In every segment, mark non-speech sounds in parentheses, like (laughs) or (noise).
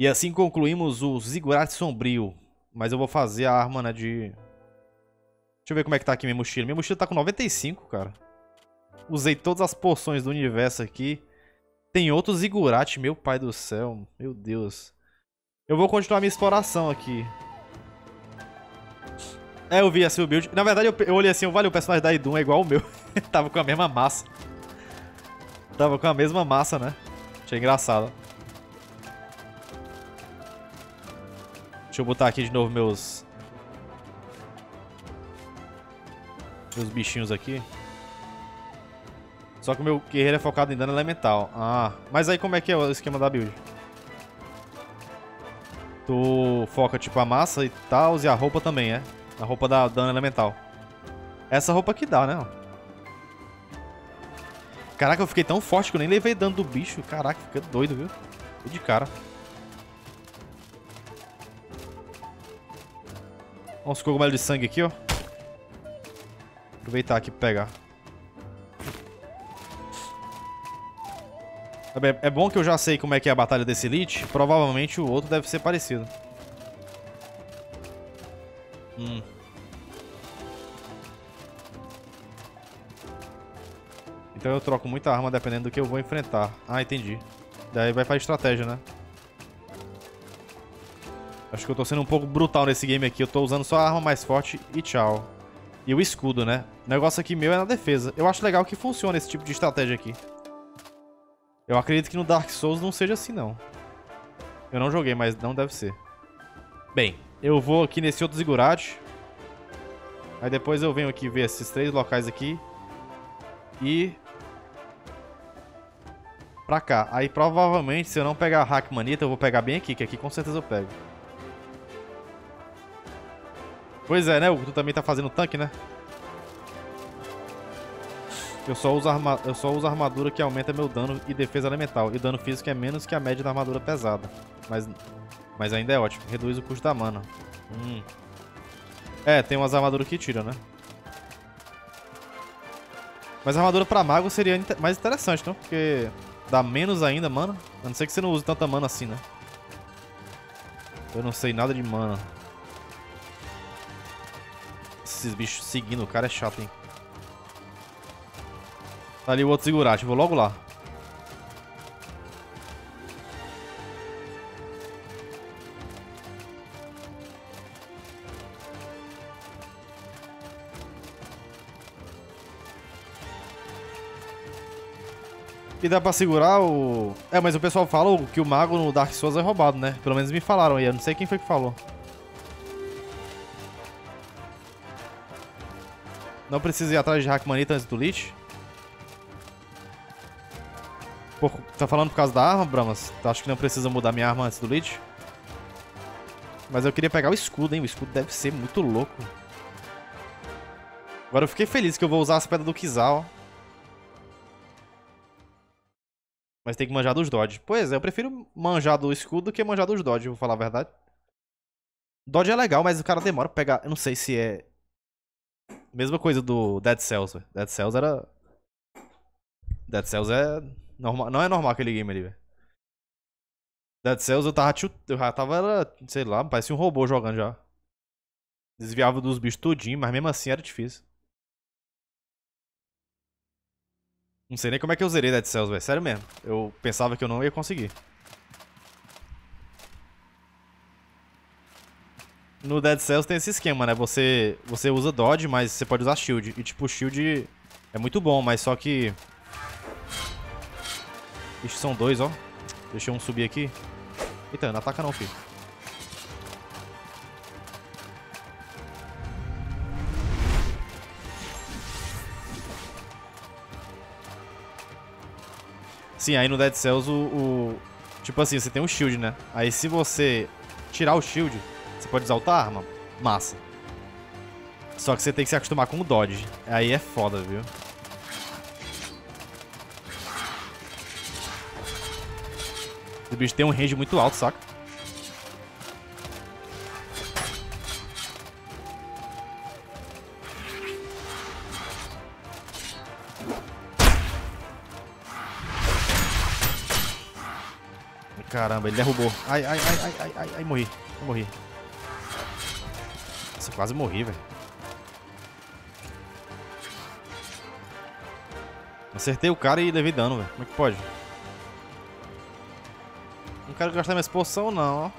E assim concluímos o Ziggurat Sombrio. Mas eu vou fazer a arma, né, de... Deixa eu ver como é que tá aqui minha mochila. Minha mochila tá com 95, cara. Usei todas as poções do universo aqui. Tem outro Ziggurat, meu pai do céu. Meu Deus. Eu vou continuar minha exploração aqui. É, eu vi assim o build. Na verdade, eu, eu olhei assim, vale, o personagem da Idun é igual o meu. (laughs) Tava com a mesma massa. Tava com a mesma massa, né? Achei engraçado. Deixa eu botar aqui de novo meus... Meus bichinhos aqui. Só que o meu guerreiro é focado em dano elemental. Ah, mas aí como é que é o esquema da build? Tu foca tipo a massa e tal, e a roupa também, é? A roupa dá dano elemental. Essa roupa que dá, né? Caraca, eu fiquei tão forte que eu nem levei dano do bicho. Caraca, fica doido, viu? Tô de cara. Uns cogumelos de sangue aqui, ó. Aproveitar aqui pra pegar. É, é bom que eu já sei como é que é a batalha desse Elite. Provavelmente o outro deve ser parecido. Hum. Então eu troco muita arma dependendo do que eu vou enfrentar. Ah, entendi. Daí vai pra estratégia, né? Acho que eu tô sendo um pouco brutal nesse game aqui. Eu tô usando só a arma mais forte e tchau. E o escudo, né? O negócio aqui meu é na defesa. Eu acho legal que funciona esse tipo de estratégia aqui. Eu acredito que no Dark Souls não seja assim, não. Eu não joguei, mas não deve ser. Bem, eu vou aqui nesse outro zigurate. Aí depois eu venho aqui ver esses três locais aqui. E pra cá. Aí provavelmente, se eu não pegar a Hack Manita, eu vou pegar bem aqui, que aqui com certeza eu pego. Pois é, né? Tu também tá fazendo tanque, né? Eu só, uso arma... eu só uso armadura que aumenta meu dano e defesa elemental. E dano físico é menos que a média da armadura pesada. Mas, Mas ainda é ótimo. Reduz o custo da mana. Hum. É, tem umas armaduras que tiram, né? Mas armadura pra mago seria mais interessante, não? Porque Dá menos ainda, mano. A não ser que você não use tanta mana assim, né? Eu não sei nada de mana. Esses bichos seguindo o cara é chato, hein? Tá ali o outro segurate. Vou logo lá. E dá pra segurar o... É, mas o pessoal fala que o mago no Dark Souls é roubado, né? Pelo menos me falaram aí, eu não sei quem foi que falou. Não precisa ir atrás de Hackmanita antes do Lich? Por... Tá falando por causa da arma, Bramas? Acho que não precisa mudar minha arma antes do Lich? Mas eu queria pegar o escudo, hein? O escudo deve ser muito louco. Agora eu fiquei feliz que eu vou usar as pedras do Kizal. Mas tem que manjar dos dodge. Pois é, eu prefiro manjar do escudo do que manjar dos dodge, vou falar a verdade. Dodge é legal, mas o cara demora pra pegar... Eu não sei se é... Mesma coisa do Dead Cells, velho. Dead Cells era... Dead Cells é... Normal... Não é normal aquele game ali, velho. Dead Cells eu tava... Eu já tava, era... sei lá, parecia um robô jogando já. Desviava dos bichos tudinho, mas mesmo assim era difícil. Não sei nem como é que eu zerei Dead Cells, velho. Sério mesmo. Eu pensava que eu não ia conseguir. No Dead Cells tem esse esquema, né? Você, você usa dodge, mas você pode usar shield. E tipo, shield é muito bom, mas só que... Ixi, são dois, ó. Deixa um subir aqui. Eita, não ataca não, filho. Sim, aí no Dead Cells o, o, Tipo assim, você tem um shield, né? Aí se você tirar o shield, você pode usar outra arma. Massa. Só que você tem que se acostumar com o dodge. Aí é foda, viu? O bicho tem um range muito alto, saca? caramba, ele derrubou. Ai, ai, ai, ai, ai, ai, ai, morri. Morri. Nossa, quase morri, velho. Acertei o cara e levei dano, velho. Como é que pode? Não quero gastar minha poção, não.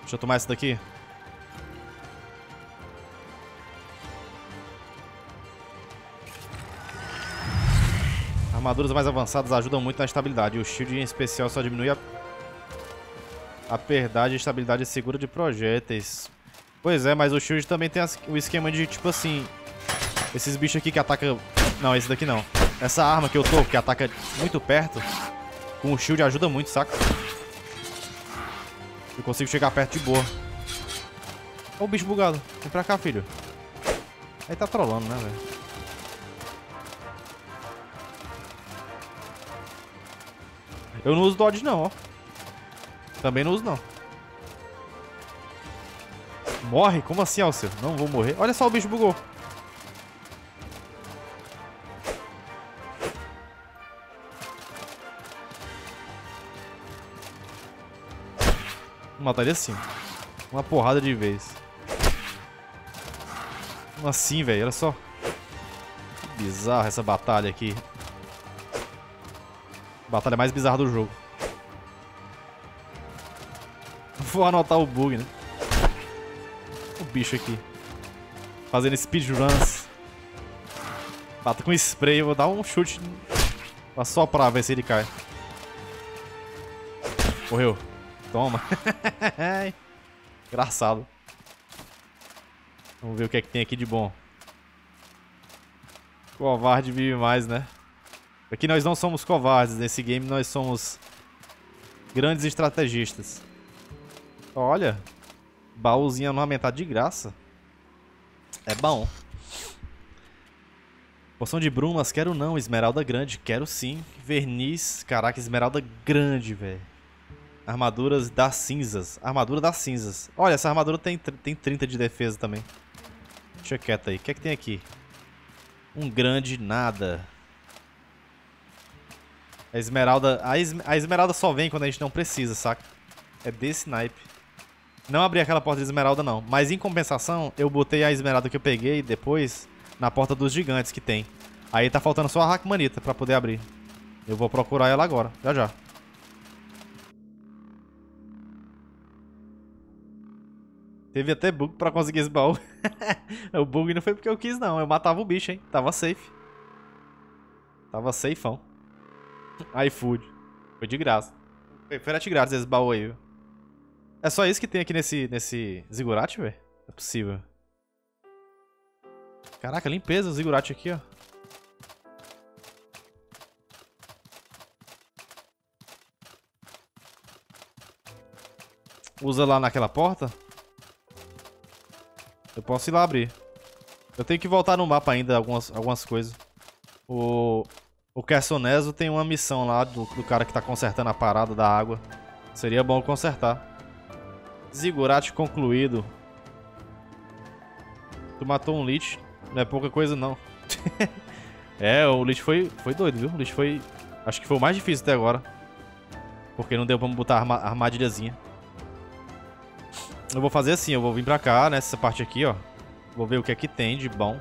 Deixa eu tomar essa daqui. Armaduras mais avançadas ajudam muito na estabilidade. O shield em especial só diminui a... A perdade estabilidade segura de projéteis. Pois é, mas o shield também tem o esquema de, tipo assim... Esses bichos aqui que atacam... Não, esse daqui não. Essa arma que eu tô, que ataca muito perto, com o shield ajuda muito, saca? Eu consigo chegar perto de boa. Olha o bicho bugado. Vem pra cá, filho. Aí tá trollando, né, velho? Eu não uso dodge não, ó. Também não uso não. Morre? Como assim, Alceu? Não vou morrer. Olha só, o bicho bugou. Vou matar ele assim. Uma porrada de vez. Assim, velho? Olha só. Que bizarro essa batalha aqui. Batalha mais bizarra do jogo. (laughs) Vou anotar o bug, né? Bicho aqui. Fazendo speedruns. Bata com spray, vou dar um chute pra soprar, ver se ele cai. Morreu. Toma. (laughs) Engraçado. Vamos ver o que é que tem aqui de bom. Covarde vive mais, né? Aqui nós não somos covardes, nesse game nós somos grandes estrategistas. Olha, baúzinho ornamentado de graça. É bom. Poção de brumas, quero não. Esmeralda grande, quero sim. Verniz, caraca, esmeralda grande, velho. Armaduras das cinzas. Armadura das cinzas. Olha, essa armadura tem, tem 30 de defesa também. Deixa quieto aí. O que é que tem aqui? Um grande nada. A esmeralda... A, es, a esmeralda só vem quando a gente não precisa, saca? É desse naipe. Não abri aquela porta de esmeralda, não. Mas em compensação, eu botei a esmeralda que eu peguei depois na porta dos gigantes que tem. Aí tá faltando só a Hackmanita pra poder abrir. Eu vou procurar ela agora, já já. Teve até bug pra conseguir esse baú. (laughs) o bug não foi porque eu quis, não. Eu matava o bicho, hein. Tava safe. Tava safeão iFood. Foi de graça. Foi frete grátis esse baú aí, viu? É só isso que tem aqui nesse, nesse Ziggurat, velho? É possível. Caraca, limpeza o Ziggurat aqui, ó. Usa lá naquela porta. Eu posso ir lá abrir. Eu tenho que voltar no mapa ainda, algumas, algumas coisas. O... O Kersoneso tem uma missão lá do, do cara que tá consertando a parada da água. Seria bom consertar. Zigurate concluído. Tu matou um Lich. Não é pouca coisa, não. (laughs) é, o Lich foi, foi doido, viu? O Lich foi... Acho que foi o mais difícil até agora. Porque não deu pra botar arma, armadilhazinha. Eu vou fazer assim, eu vou vir pra cá, nessa parte aqui, ó. Vou ver o que é que tem de bom.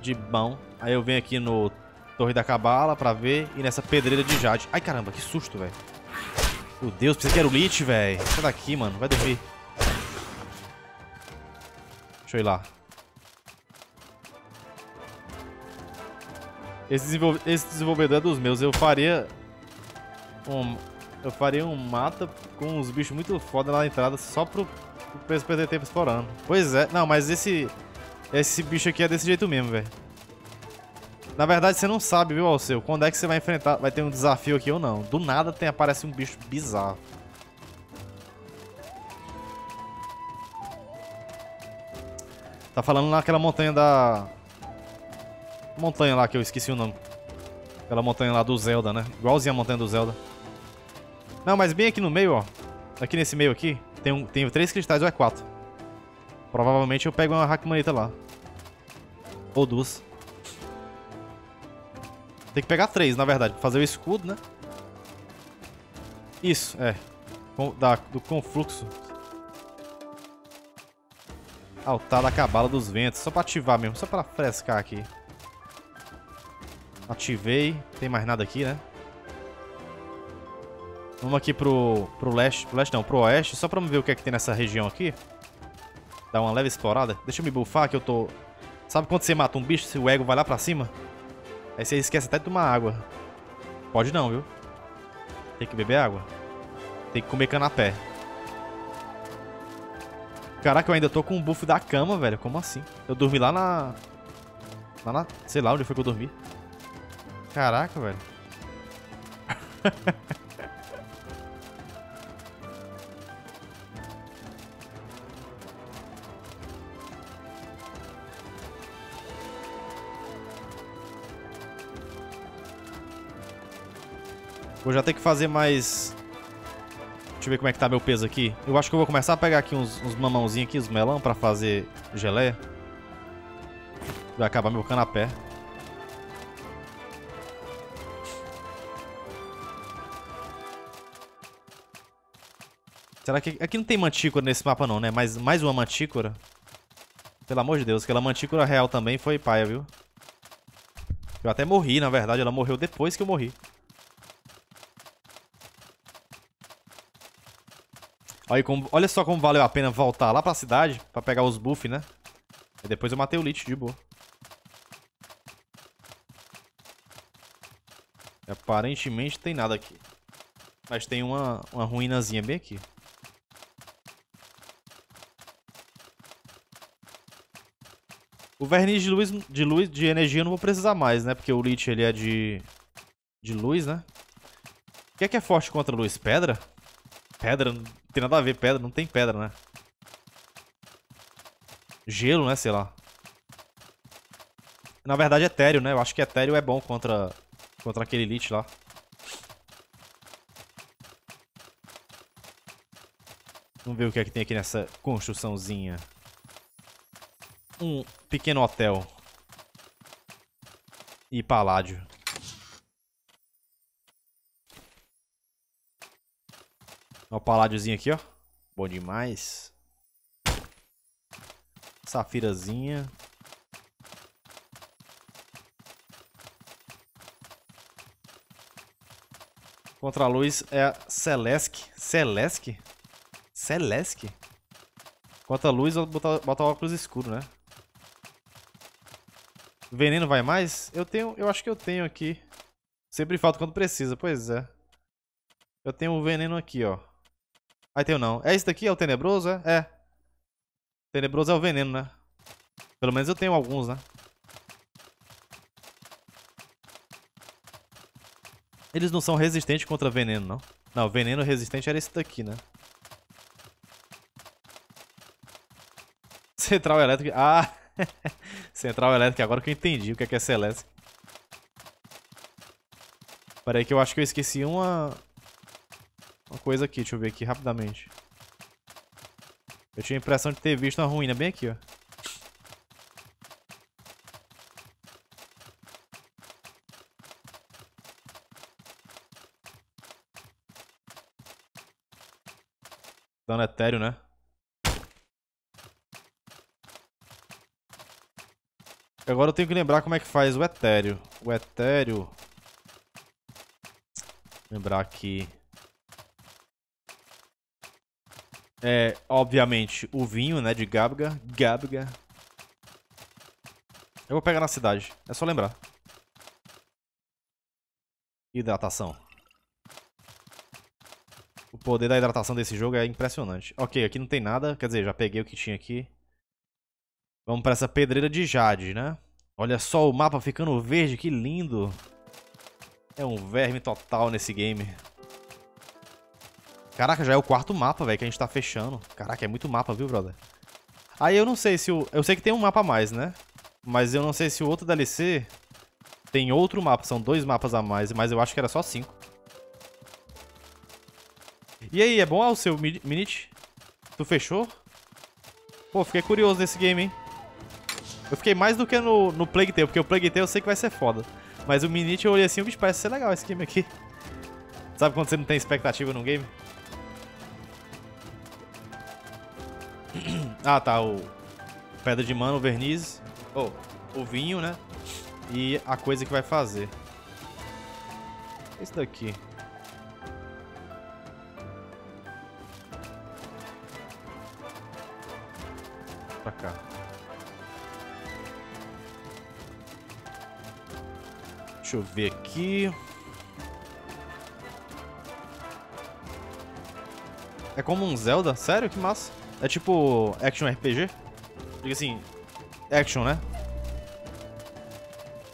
De bom. Aí eu venho aqui no Torre da Cabala pra ver. E nessa pedreira de Jade. Ai, caramba, que susto, velho. Meu Deus, pensei que era o Lich, velho. Sai daqui, mano. Vai dormir. Deixa eu ir lá. Esse, desenvolv esse desenvolvedor é dos meus. Eu faria... Um... Eu faria um mata com uns bichos muito foda na entrada só pro, pro perder tempo explorando. Pois é. Não, mas esse... Esse bicho aqui é desse jeito mesmo, velho. Na verdade, você não sabe, viu, Alceu? Quando é que você vai enfrentar, vai ter um desafio aqui ou não. Do nada tem, aparece um bicho bizarro. Tá falando naquela montanha da... Montanha lá que eu esqueci o nome. Aquela montanha lá do Zelda, né? Igualzinha a montanha do Zelda. Não, mas bem aqui no meio, ó. Aqui nesse meio aqui, tem, um, tem três cristais ou é quatro. Provavelmente eu pego uma Hackmanita lá. Ou duas. Tem que pegar três, na verdade, pra fazer o escudo, né? Isso, é. Com, da, do confluxo. Altar da cabala dos ventos. Só pra ativar mesmo, só pra frescar aqui. Ativei. Tem mais nada aqui, né? Vamos aqui pro, pro leste. Pro leste não, pro oeste. Só pra ver o que é que tem nessa região aqui. Dar uma leve explorada. Deixa eu me buffar que eu tô... Sabe quando você mata um bicho, se o ego vai lá pra cima? Aí você esquece até de tomar água. Pode não, viu? Tem que beber água. Tem que comer canapé. Caraca, eu ainda tô com o buff da cama, velho. Como assim? Eu dormi lá na... Lá na... Sei lá onde foi que eu dormi. Caraca, velho. (laughs) Vou já ter que fazer mais... Deixa eu ver como é que tá meu peso aqui. Eu acho que eu vou começar a pegar aqui uns, uns mamãozinhos aqui, os melão, pra fazer geleia. Vai acabar meu canapé. Será que... Aqui não tem mantícora nesse mapa não, né? Mais, mais uma mantícora? Pelo amor de Deus, aquela mantícora real também foi paia, viu? Eu até morri, na verdade. Ela morreu depois que eu morri. Olha, como, olha só como valeu a pena voltar lá pra cidade pra pegar os buffs, né? E depois eu matei o Lich de boa. E aparentemente tem nada aqui. Mas tem uma, uma ruínazinha bem aqui. O verniz de luz, de luz, de energia eu não vou precisar mais, né? Porque o Lich ele é de de luz, né? O que é que é forte contra luz? Pedra? Pedra? Tem nada a ver pedra, não tem pedra, né? Gelo, né? Sei lá. Na verdade, etéreo, né? Eu acho que etéreo é bom contra, contra aquele elite lá. Vamos ver o que é que tem aqui nessa construçãozinha. Um pequeno hotel. E paládio. Ó o paládiozinho aqui, ó. Bom demais. Safirazinha. Contra a luz é a Celesc. Celesc? Celesc? Contra a luz, bota, bota óculos escuro, né? Veneno vai mais? Eu tenho, eu acho que eu tenho aqui. Sempre falta quando precisa, pois é. Eu tenho o veneno aqui, ó. Aí tem o não. É esse daqui? É o tenebroso, é? É. Tenebroso é o veneno, né? Pelo menos eu tenho alguns, né? Eles não são resistentes contra veneno, não. Não, veneno resistente era esse daqui, né? (laughs) Central elétrica. Ah! (laughs) Central elétrica, agora que eu entendi o que é que é Celeste. Pera aí que eu acho que eu esqueci uma uma coisa aqui, deixa eu ver aqui rapidamente. Eu tinha a impressão de ter visto uma ruína bem aqui, ó. Dano etéreo, né? Agora eu tenho que lembrar como é que faz o etéreo. O etéreo... Lembrar aqui... É, obviamente, o vinho, né, de Gabga. Gabga. Eu vou pegar na cidade. É só lembrar. Hidratação. O poder da hidratação desse jogo é impressionante. Ok, aqui não tem nada. Quer dizer, já peguei o que tinha aqui. Vamos pra essa pedreira de Jade, né? Olha só o mapa ficando verde, que lindo. É um verme total nesse game. Caraca, já é o quarto mapa, velho, que a gente tá fechando. Caraca, é muito mapa, viu, brother? Aí eu não sei se o... Eu sei que tem um mapa a mais, né? Mas eu não sei se o outro DLC tem outro mapa. São dois mapas a mais, mas eu acho que era só cinco. E aí, é bom o seu Minute? Tu fechou? Pô, fiquei curioso nesse game, hein? Eu fiquei mais do que no, no Plague Tale, porque o Plague Tale eu sei que vai ser foda. Mas o Minute eu olhei assim, o bicho parece ser legal esse game aqui. Sabe quando você não tem expectativa num game? Ah, tá. O pedra de mano, o verniz. Oh, o vinho, né? E a coisa que vai fazer. Esse daqui. Pra cá. Deixa eu ver aqui. É como um Zelda? Sério? Que massa. É tipo action RPG? Diga assim, action, né?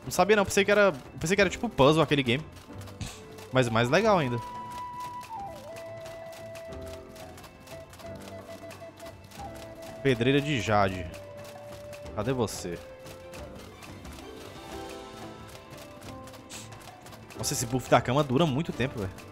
Não sabia não, pensei que era. Pensei que era tipo puzzle aquele game. Mas mais legal ainda. Pedreira de Jade. Cadê você? Nossa, esse buff da cama dura muito tempo, velho.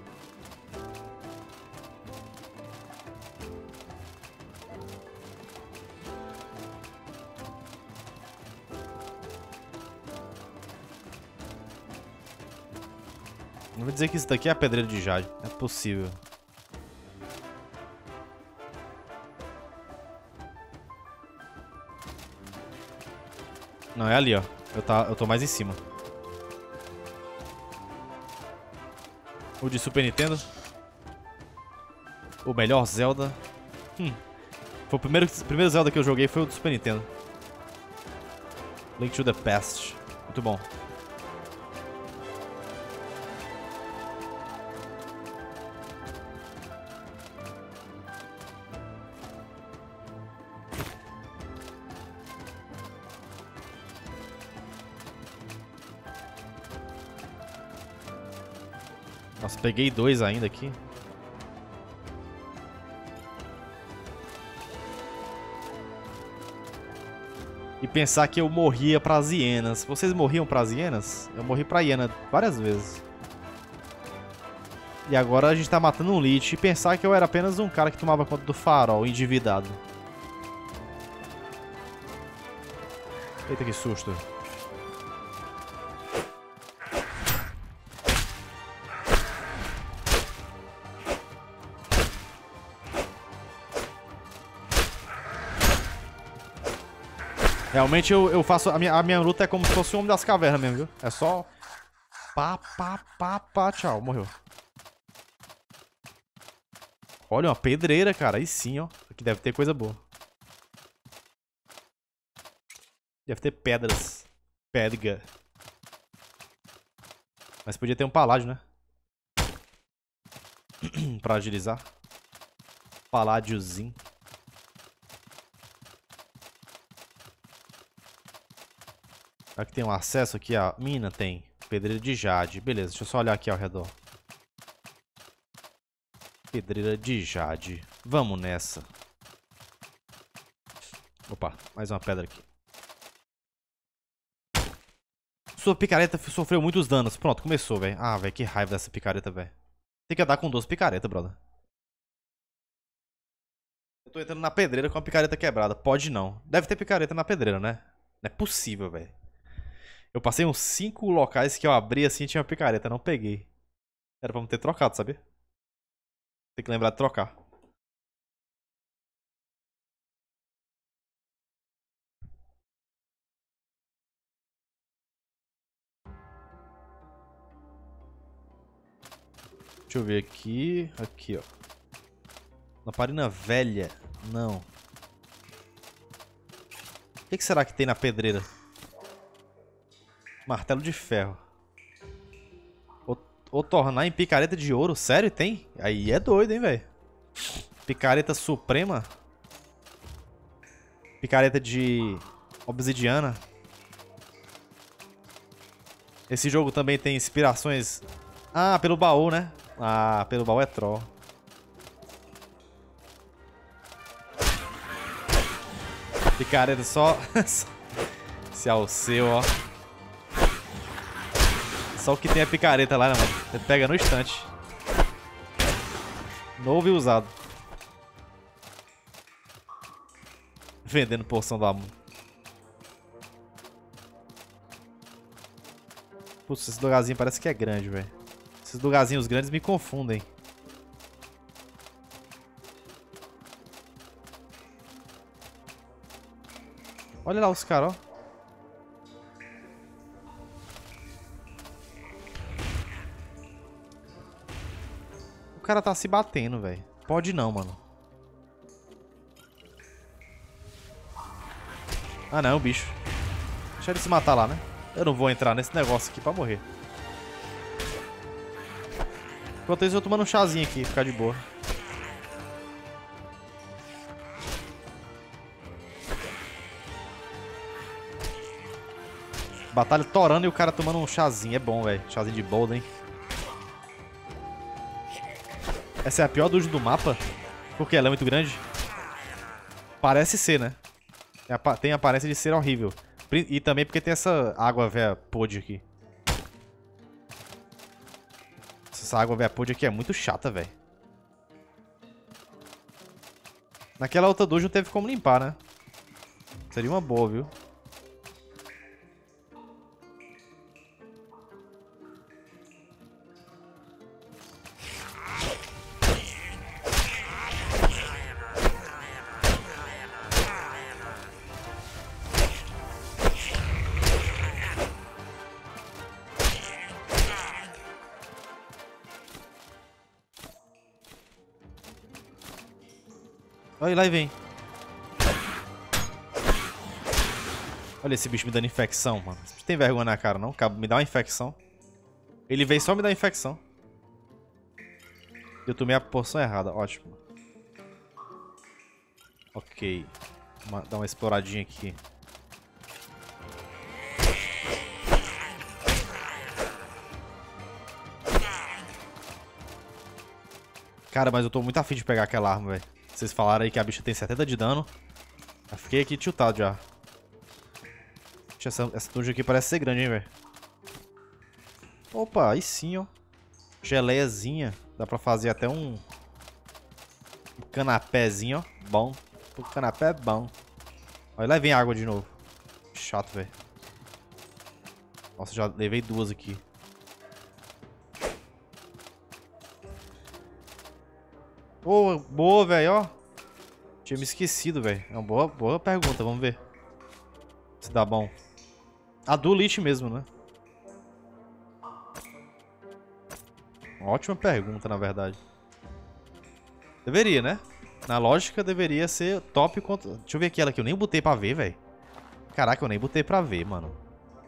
Dizer que isso daqui é a pedreira de Jade. É possível. Não, é ali, ó. Eu, tá, eu tô mais em cima. O de Super Nintendo. O melhor Zelda. Hum. Foi o primeiro, primeiro Zelda que eu joguei foi o do Super Nintendo. Link to the Past. Muito bom. Peguei dois ainda aqui. E pensar que eu morria pras hienas. Vocês morriam pras hienas? Eu morri pra hiena várias vezes. E agora a gente tá matando um Lich. E pensar que eu era apenas um cara que tomava conta do farol, endividado. Eita, que susto. Realmente eu, eu faço. A minha, a minha luta é como se fosse o homem das cavernas mesmo, viu? É só. Pá, pá, pá, pá, tchau. Morreu. Olha, uma pedreira, cara. Aí sim, ó. Aqui deve ter coisa boa. Deve ter pedras. Pedga. Mas podia ter um paládio, né? (clears throat) pra agilizar. Paládiozinho. Que tem um acesso aqui à mina? Tem. Pedreira de jade. Beleza, deixa eu só olhar aqui ao redor. Pedreira de jade. Vamos nessa. Opa, mais uma pedra aqui. Sua picareta sofreu muitos danos. Pronto, começou, velho. Ah, velho, que raiva dessa picareta, velho. Tem que andar com duas picaretas, brother. Eu tô entrando na pedreira com a picareta quebrada. Pode não. Deve ter picareta na pedreira, né? Não é possível, velho. Eu passei uns 5 locais que eu abri assim e tinha uma picareta, não peguei. Era pra me ter trocado, sabia? Tem que lembrar de trocar. Deixa eu ver aqui. Aqui, ó. Lamparina velha. Não. O que será que tem na pedreira? Martelo de ferro. Ou, tornar em picareta de ouro. Sério, tem? Aí é doido, hein, velho. Picareta suprema. Picareta de obsidiana. Esse jogo também tem inspirações... Ah, pelo baú, né? Ah, pelo baú é troll. Picareta só... (laughs) Se é o seu, ó. Só o que tem a picareta lá, né, mano? Você pega no instante. Novo e usado. Vendendo porção do amor. Putz, esse lugarzinho parece que é grande, velho. Esses lugarzinhos grandes me confundem. Olha lá os caras, ó. Cara tá se batendo, velho. Pode não, mano. Ah, não, bicho. Deixa ele se matar lá, né? Eu não vou entrar nesse negócio aqui pra morrer. Enquanto isso, eu tomando um chazinho aqui, ficar de boa. Batalha torando e o cara tomando um chazinho. É bom, velho. Chazinho de bolda, hein? Essa é a pior dungeon do mapa? Porque ela é muito grande? Parece ser, né? Tem a aparência de ser horrível. E também porque tem essa água velha podre aqui. Essa água velha podre aqui é muito chata, velho. Naquela outra dungeon teve como limpar, né? Seria uma boa, viu? Olha, lá e vem. Olha esse bicho me dando infecção, mano. Não tem vergonha na cara, não? Cabo, me dá uma infecção. Ele veio só me dar infecção. Eu tomei a porção errada. Ótimo. Ok. Uma, dar uma exploradinha aqui. Cara, mas eu tô muito afim de pegar aquela arma, velho. Vocês falaram aí que a bicha tem 70 de dano. Já fiquei aqui tiltado já. Essa, essa dungeon aqui parece ser grande, hein, velho. Opa, aí sim, ó. Geleiazinha. Dá pra fazer até um... Um canapézinho, ó. Bom. O canapé é bom. Olha, lá vem água de novo. Chato, velho. Nossa, já levei duas aqui. Oh, boa, velho, ó. Tinha me esquecido, velho. É uma boa, boa pergunta, vamos ver. Se dá bom. A do Lich mesmo, né? Ótima pergunta, na verdade. Deveria, né? Na lógica, deveria ser top contra... Deixa eu ver aquela que eu nem botei pra ver, velho. Caraca, eu nem botei pra ver, mano.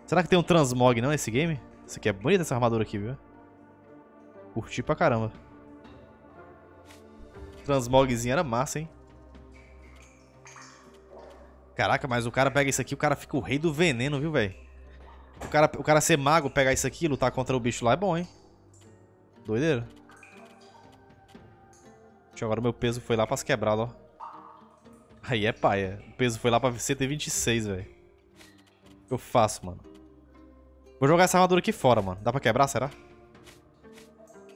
Será que tem um transmog não nesse game? Isso aqui é bonita essa armadura aqui, viu? Curti pra caramba. Transmogzinho era massa, hein? Caraca, mas o cara pega isso aqui, o cara fica o rei do veneno, viu, velho? O cara, o cara ser mago, pegar isso aqui e lutar contra o bicho lá é bom, hein? Doideira. Deixa agora o meu peso foi lá pras quebradas, ó. Aí é paia. O peso foi lá pra 126, velho. O que eu faço, mano? Vou jogar essa armadura aqui fora, mano. Dá pra quebrar, será?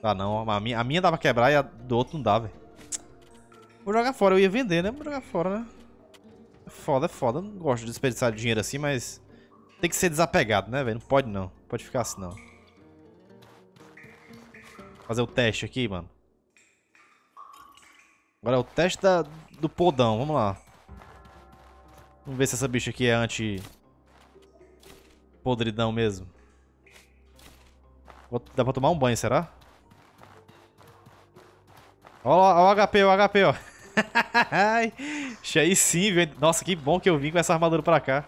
Dá não. A minha, a minha dá pra quebrar e a do outro não dá, velho. Vou jogar fora, eu ia vender, né? Vou jogar fora, né? Foda, foda. Não gosto de desperdiçar dinheiro assim, mas... Tem que ser desapegado, né, velho? Não pode não. Pode ficar assim, não. Fazer o teste aqui, mano. Agora é o teste da, do podão. Vamos lá. Vamos ver se essa bicha aqui é anti... Podridão mesmo. Dá pra tomar um banho, será? Olha o HP, o HP, ó. Aí sim, velho. Nossa, que bom que eu vim com essa armadura pra cá.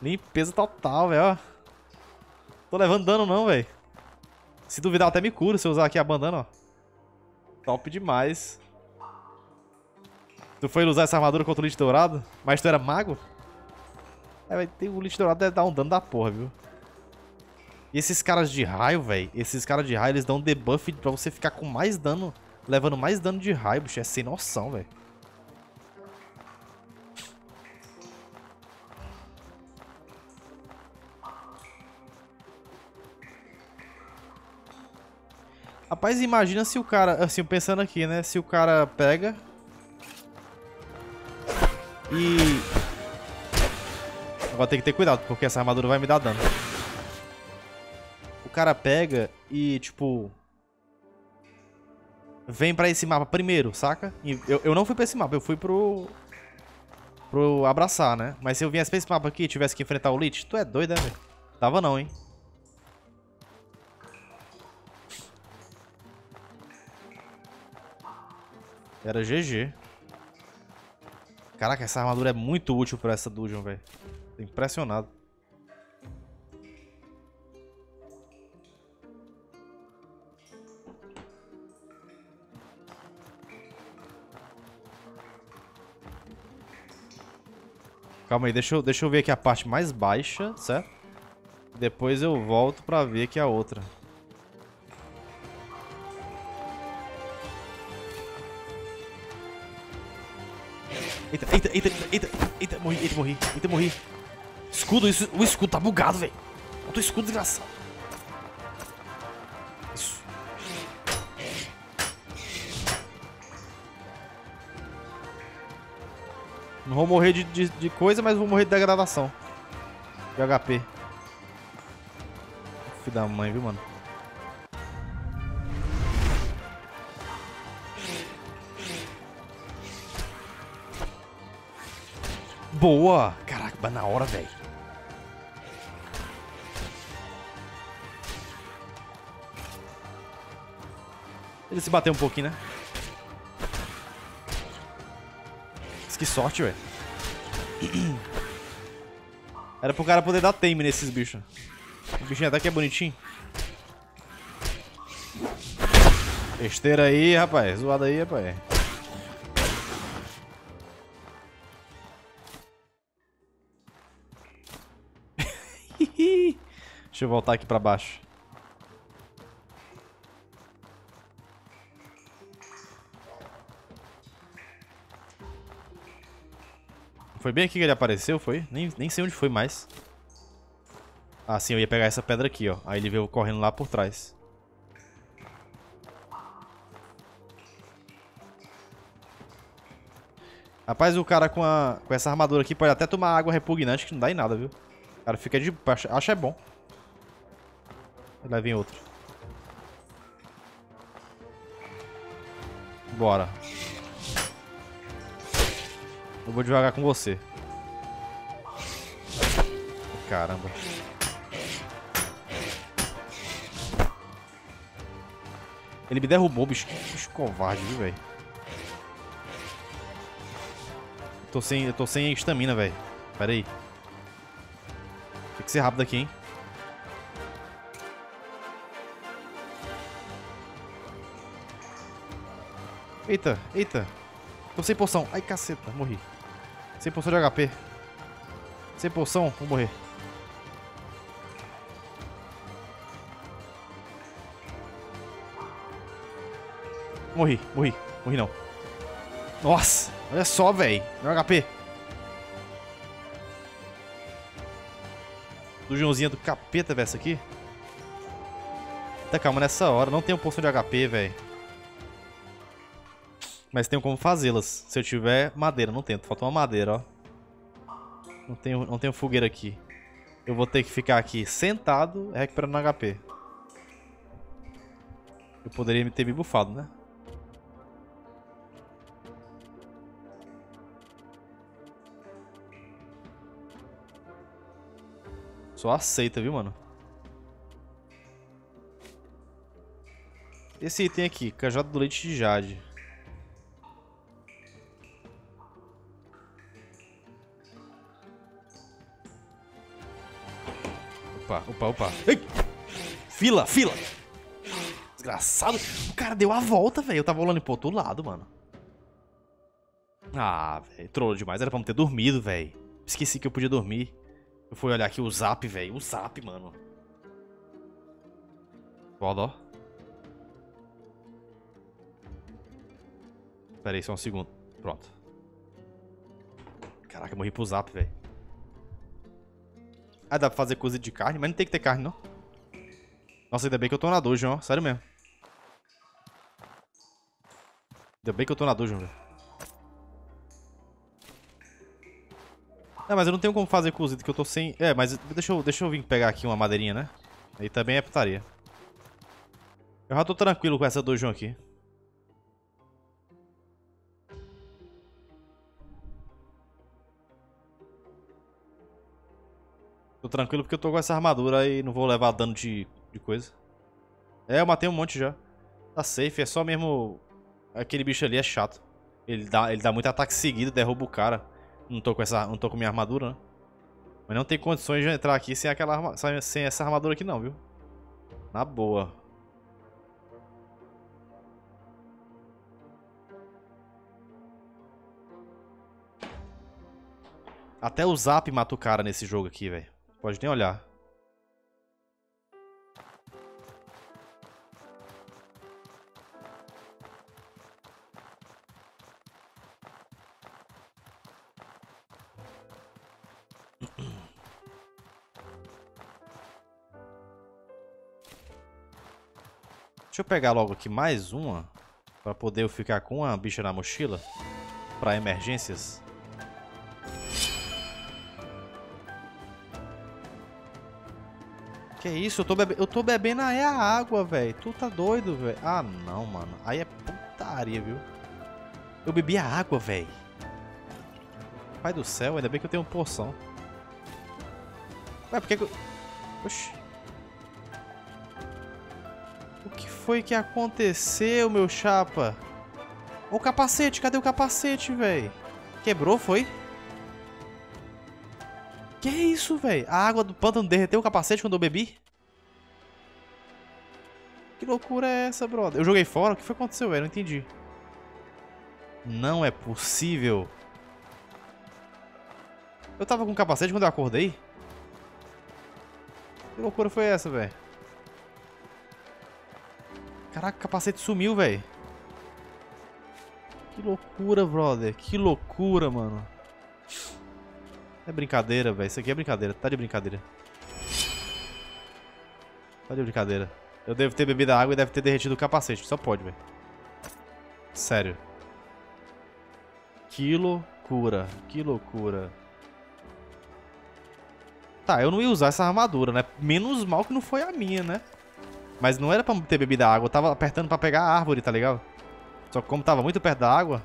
Limpeza total, velho. Tô levando dano não, velho. Se duvidar, até me curo se eu usar aqui a bandana, ó. Top demais. Tu foi usar essa armadura contra o Lich Dourado? Mas tu era mago? É, tem, o Lich Dourado deve dar um dano da porra, viu? E esses caras de raio, velho. Esses caras de raio, eles dão um debuff pra você ficar com mais dano levando mais dano de raio, bicho. É sem noção, velho. Rapaz, imagina se o cara... Assim, pensando aqui, né? Se o cara pega... E... Agora tem que ter cuidado, porque essa armadura vai me dar dano. cara pega e, tipo... Vem pra esse mapa primeiro, saca? Eu, eu não fui pra esse mapa, eu fui pro... Pro abraçar, né? Mas se eu viesse pra esse mapa aqui e tivesse que enfrentar o Lich, tu é doido, né, velho? Tava não, hein? Era GG. Caraca, essa armadura é muito útil pra essa dungeon, velho. Tô impressionado. Calma aí, deixa eu, deixa eu ver aqui a parte mais baixa, certo? Depois eu volto pra ver aqui a outra. Eita, eita, eita, eita, eita, morri, eita, morri, eita, morri. Escudo, isso, o escudo tá bugado, velho. Olha o escudo desgraçado. Vou morrer de, de, de coisa, mas vou morrer de degradação. De HP. Filho da mãe, viu, mano? Boa! Caraca, na hora, velho. Ele se bateu um pouquinho, né? Que sorte, velho. (clears throat) Era pro cara poder dar tame nesses bichos. O bichinho até que é bonitinho. Besteira aí, rapaz. Zoada aí, rapaz. (laughs) Deixa eu voltar aqui pra baixo. Foi bem aqui que ele apareceu, foi? Nem, nem sei onde foi mais. Ah, sim, eu ia pegar essa pedra aqui, ó. Aí ele veio correndo lá por trás. Rapaz, o cara com, a, com essa armadura aqui pode até tomar água repugnante que não dá em nada, viu? O cara fica de... Acho, acho é bom. Lá vem outro. Bora. Eu vou devagar com você. Caramba. Ele me derrubou, bicho. Que bicho covarde, viu, velho? Tô sem, eu tô sem estamina, velho. Pera aí. Tem que ser rápido aqui, hein? Eita, eita. Tô sem poção. Ai, caceta. Morri. Sem poção de HP. Sem poção, vou morrer. Morri, morri. Morri não. Nossa, olha só, velho. Meu HP. Do Joãozinho do capeta, velho, essa aqui. Tá, calma, nessa hora. Não tenho poção de HP, velho. Mas tenho como fazê-las. Se eu tiver madeira, não tento. Falta uma madeira, ó. Não tenho, não tenho fogueira aqui. Eu vou ter que ficar aqui sentado, recuperando HP. Eu poderia ter me bufado, né? Só aceita, viu, mano? Esse item aqui, cajado do leite de jade. Opa, opa, opa. Ei! Fila, fila! Desgraçado. O cara deu a volta, velho. Eu tava rolando pro outro lado, mano. Ah, velho. Troll demais. Era pra não ter dormido, velho. Esqueci que eu podia dormir. Eu fui olhar aqui o zap, velho. O zap, mano. Foda, ó. Pera aí, só um segundo. Pronto. Caraca, eu morri pro zap, velho. Ah, dá pra fazer cozido de carne, mas não tem que ter carne, não. Nossa, ainda bem que eu tô na dungeon, ó. Sério mesmo. Ainda bem que eu tô na dungeon, velho. Não, mas eu não tenho como fazer cozido, que eu tô sem... É, mas deixa eu, deixa eu vir pegar aqui uma madeirinha, né? Aí também é putaria. Eu já tô tranquilo com essa dojo aqui. Tô tranquilo porque eu tô com essa armadura e não vou levar dano de, de coisa. É, eu matei um monte já. Tá safe, é só mesmo... Aquele bicho ali é chato. Ele dá, ele dá muito ataque seguido, derruba o cara. Não tô com essa, não tô com minha armadura, né? Mas não tem condições de entrar aqui sem, aquela, sem essa armadura aqui não, viu? Na boa. Até o Zap mata o cara nesse jogo aqui, velho. Pode nem olhar. Deixa eu pegar logo aqui mais uma. Pra poder eu ficar com a bicha na mochila. Pra emergências. Que isso? Eu tô, bebe... eu tô bebendo é a água, velho. Tu tá doido, velho. Ah, não, mano. Aí é putaria, viu? Eu bebi a água, velho. Pai do céu, ainda bem que eu tenho porção. Ué, por que que eu... Oxi. O que foi que aconteceu, meu chapa? O capacete, cadê o capacete, velho? Quebrou, foi? Que isso, velho? A água do pântano derreteu o capacete quando eu bebi? Que loucura é essa, brother? Eu joguei fora? O que foi que aconteceu, velho? Não entendi. Não é possível. Eu tava com capacete quando eu acordei? Que loucura foi essa, velho? Caraca, o capacete sumiu, velho. Que loucura, brother. Que loucura, mano. É brincadeira, velho. Isso aqui é brincadeira. Tá de brincadeira. Tá de brincadeira. Eu devo ter bebido água e deve ter derretido o capacete. Só pode, velho. Sério. Que loucura. Que loucura. Tá, eu não ia usar essa armadura, né? Menos mal que não foi a minha, né? Mas não era pra ter bebido água, eu tava apertando pra pegar a árvore, tá ligado? Só que como tava muito perto da água...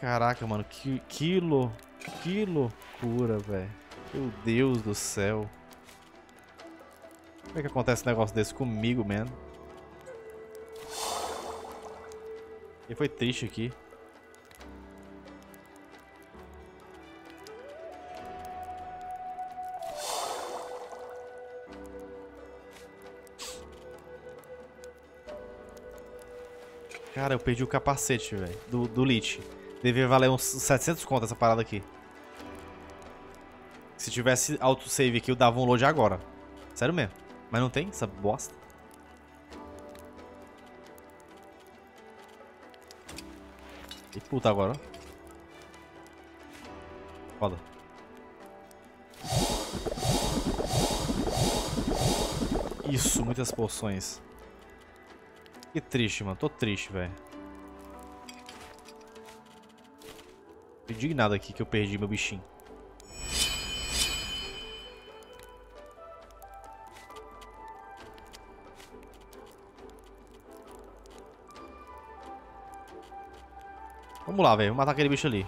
Caraca, mano, que, que, lo, que loucura, velho. Meu Deus do céu. Como é que acontece um negócio desse comigo, man? E foi triste aqui. Cara, eu perdi o capacete, velho. Do, do Lich. Devia valer uns 700 conto essa parada aqui. Se tivesse autosave aqui, eu dava um load agora. Sério mesmo. Mas não tem essa bosta. E puta agora, Foda. Isso, muitas poções. Que triste, mano. Tô triste, velho. Indignado aqui que eu perdi meu bichinho. Vamos lá, velho. Vamos matar aquele bicho ali.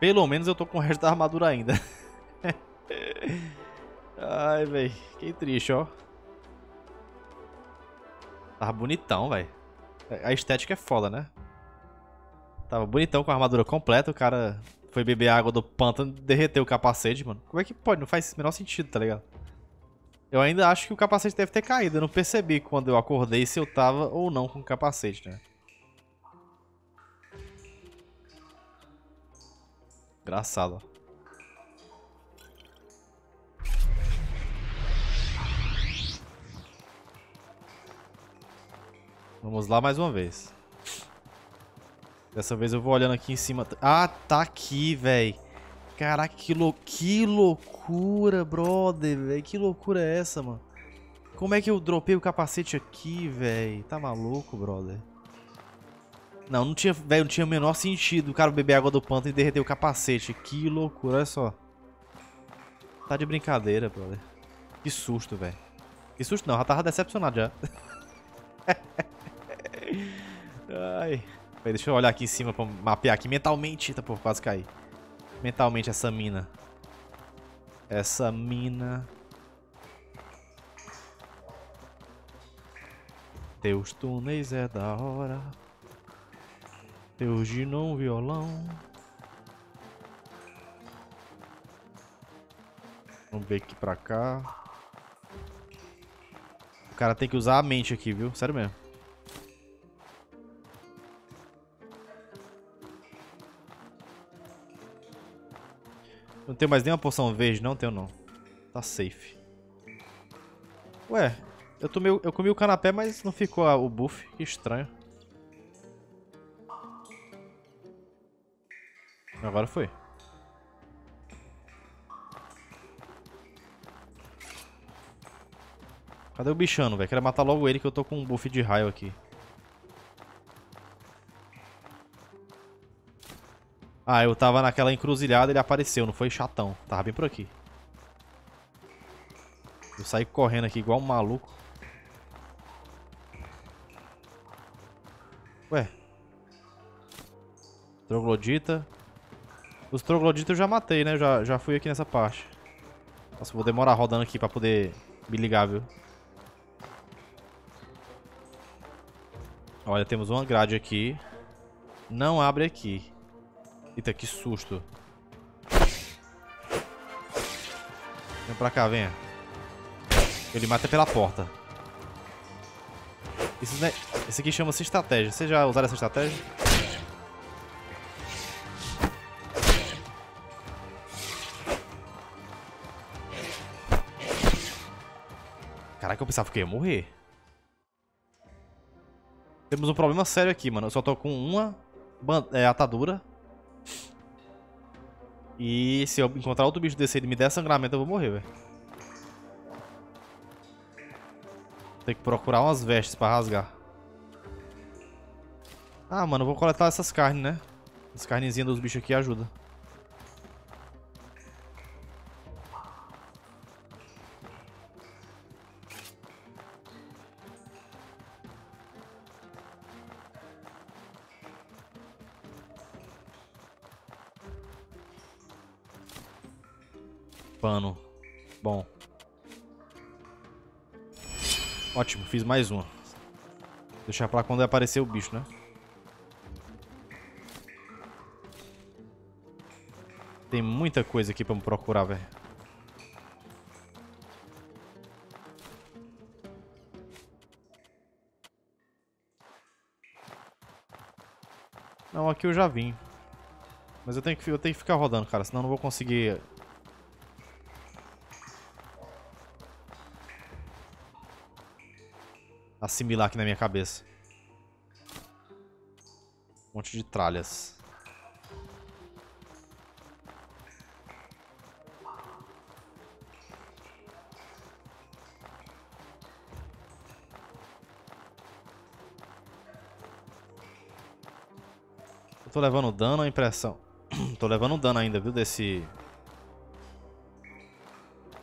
Pelo menos eu tô com o resto da armadura ainda. (laughs) Ai, velho. Que triste, ó. Tava bonitão, velho. A estética é foda, né? Tava bonitão com a armadura completa, o cara foi beber água do pântano e derreteu o capacete, mano. Como é que pode? Não faz o menor sentido, tá ligado? Eu ainda acho que o capacete deve ter caído. Eu não percebi quando eu acordei se eu tava ou não com o capacete, né? Engraçado, ó. Vamos lá mais uma vez. Dessa vez eu vou olhando aqui em cima. Ah, tá aqui, velho. Caraca, que, lou que loucura, brother, velho. Que loucura é essa, mano? Como é que eu dropei o capacete aqui, velho? Tá maluco, brother? Não, não tinha, velho, não tinha o menor sentido o cara beber água do pântano e derreter o capacete. Que loucura, olha só. Tá de brincadeira, brother. Que susto, velho. Que susto não, já tava decepcionado já. (laughs) Ai. Deixa eu olhar aqui em cima pra mapear aqui mentalmente. Eita, pô, quase caí. Mentalmente essa mina. Essa mina. Teus túneis é da hora. Teus de não violão. Vamos ver aqui pra cá. O cara tem que usar a mente aqui, viu? Sério mesmo. Não tenho mais nenhuma poção verde, não tenho não. Tá safe. Ué, eu, tomei, eu comi o canapé, mas não ficou o buff. Que estranho. Agora foi. Cadê o bichano, velho? Quero matar logo ele que eu tô com um buff de raio aqui. Ah, eu tava naquela encruzilhada, ele apareceu, não foi chatão. Tava bem por aqui. Eu saí correndo aqui igual um maluco. Ué. Troglodita. Os trogloditas eu já matei, né? Já, já fui aqui nessa parte. Nossa, vou demorar rodando aqui pra poder me ligar, viu? Olha, temos uma grade aqui. Não abre aqui. Eita, que susto. Vem pra cá, venha. Ele mata pela porta. Esse, esse aqui chama-se estratégia. Vocês já usaram essa estratégia? Caraca, eu pensava que eu ia morrer. Temos um problema sério aqui, mano. Eu só tô com uma é, atadura. E se eu encontrar outro bicho desse e me der sangramento, eu vou morrer, velho. Tem que procurar umas vestes pra rasgar. Ah, mano, eu vou coletar essas carnes, né? As carnezinhas dos bichos aqui ajudam. Pano. Bom. Ótimo, fiz mais uma. Deixar pra quando aparecer o bicho, né? Tem muita coisa aqui pra me procurar, velho. Não, aqui eu já vim. Mas eu tenho que, eu tenho que ficar rodando, cara. Senão eu não vou conseguir assimilar aqui na minha cabeça. Um monte de tralhas. Eu tô levando dano a impressão? (clears throat) tô levando dano ainda, viu, desse...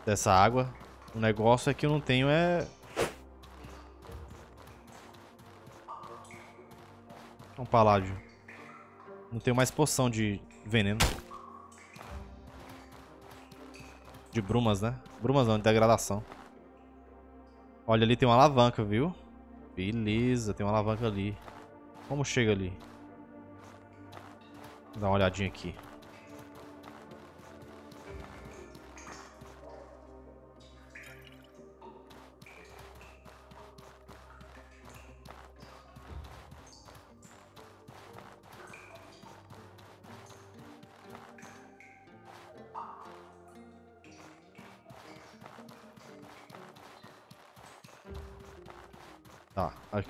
Dessa água. O negócio é que eu não tenho é paládio. Não tenho mais poção de veneno. De brumas, né? Brumas não, de degradação. Olha, ali tem uma alavanca, viu? Beleza, tem uma alavanca ali. Como chega ali? Dar uma olhadinha aqui.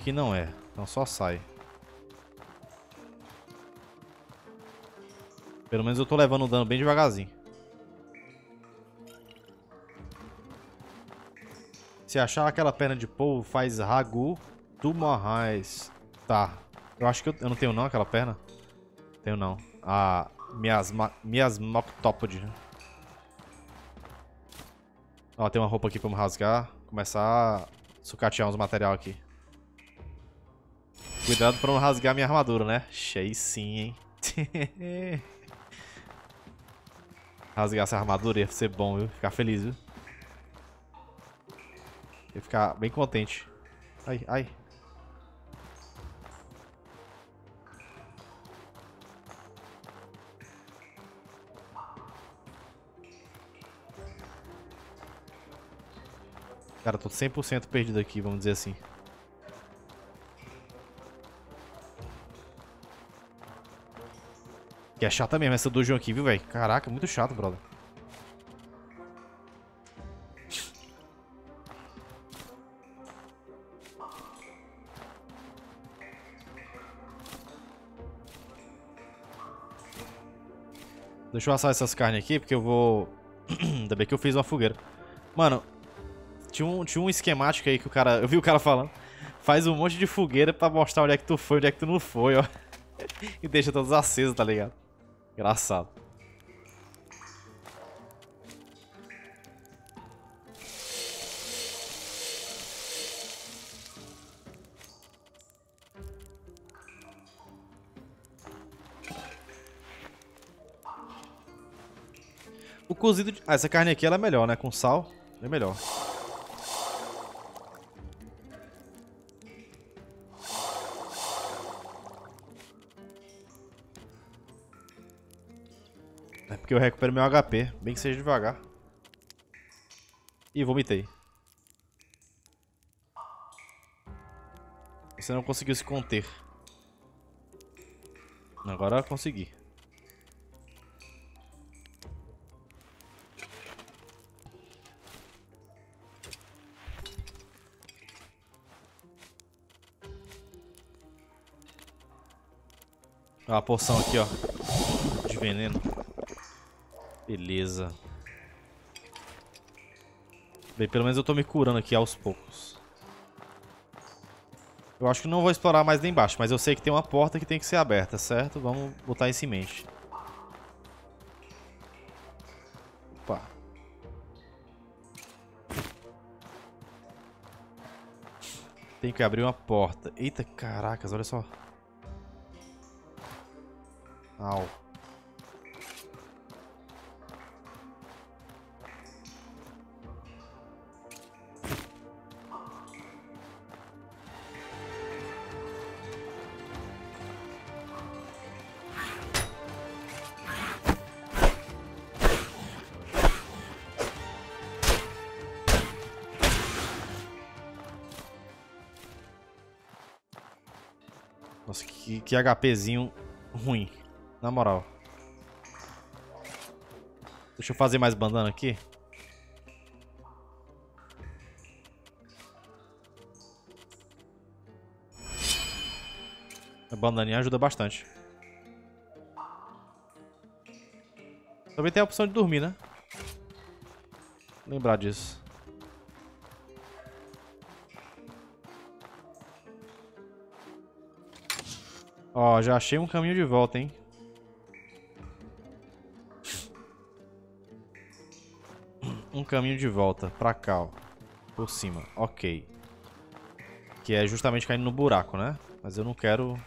Aqui não é. Então só sai. Pelo menos eu tô levando o dano bem devagarzinho. Se achar aquela perna de polvo, faz ragu do Morrais. Tá. Eu acho que eu, eu não tenho não aquela perna. Tenho não. A miasma, miasmoctópode. Né? Ó, tem uma roupa aqui pra me rasgar. Começar a sucatear uns material aqui. Cuidado pra não rasgar minha armadura, né? Cheio sim, hein? (laughs) rasgar essa armadura ia ser bom, viu? Ficar feliz, viu? Ia ficar bem contente. Ai, ai. Cara, tô 100% perdido aqui, vamos dizer assim. Que é chata mesmo essa dungeon aqui, viu, velho? Caraca, muito chato, brother. Deixa eu assar essas carnes aqui, porque eu vou... (clears throat) Ainda bem que eu fiz uma fogueira. Mano, tinha um, tinha um esquemático aí que o cara... Eu vi o cara falando. Faz um monte de fogueira pra mostrar onde é que tu foi, onde é que tu não foi, ó. (laughs) e deixa todos acesos, tá ligado? Engraçado. O cozido... De... Ah, essa carne aqui ela é melhor, né? Com sal, é melhor. É porque eu recupero meu HP, bem que seja devagar. Ih, vomitei. Você não conseguiu se conter. Agora consegui. Ó, a poção aqui, ó. De veneno. Beleza. Bem, pelo menos eu tô me curando aqui aos poucos. Eu acho que não vou explorar mais nem embaixo, mas eu sei que tem uma porta que tem que ser aberta, certo? Vamos botar isso em mente. Opa. Tem que abrir uma porta. Eita, caracas, olha só. Au. Que HPzinho ruim. Na moral. Deixa eu fazer mais bandana aqui. A bandaninha ajuda bastante. Também tem a opção de dormir, né? Lembrar disso. Ó, já achei um caminho de volta, hein? (clears throat) um caminho de volta pra cá, ó. Por cima, ok. Que é justamente caindo no buraco, né? Mas eu não quero...